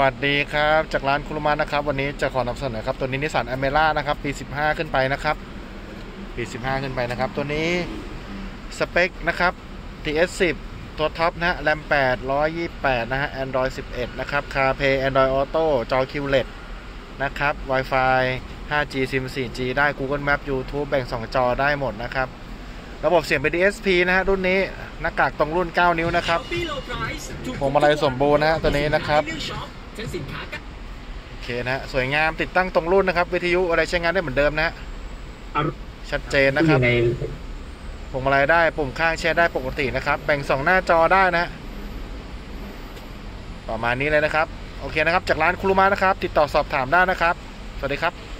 วัสดีครับจากร้านคุรุมะนะครับ วันนี้จะขอนำเสนอครับตัวนี้นิสสันอเมร่านะครับ ปี 15 ขึ้นไปนะครับ ปี 15 ขึ้นไปนะครับ ตัวนี้สเปคนะครับ TS10 ตัวท็อปนะฮะ RAM 8 128 นะฮะ Android 11 นะครับ CarPlay Android Auto จอ QLED นะครับ Wi-Fi 5G SIM 4G ได้ Google Map YouTube แบ่ง 2 จอได้หมดนะครับ ระบบเสียงเป็น DSP นะฮะ รุ่นนี้หน้ากากตรงรุ่น 9 นิ้วนะครับพวงมาลัยสมบูรณ์นะฮะตัวนี้นะครับ ทั้งสินค้าก็โอเคนะฮะสวยงามติดตั้งตรงรุ่นนะครับ วิทยุอะไรใช้งานได้เหมือนเดิมนะฮะเอาชัดเจนนะครับอยู่ในพวงมาลัยได้ปุ่มข้างแช่ได้ปกตินะครับ แบ่งสองหน้าจอได้นะฮะประมาณนี้เลยนะครับ โอเคนะครับ จากร้านคุรุมะนะครับ ติดต่อสอบถามได้นะครับ สวัสดีครับ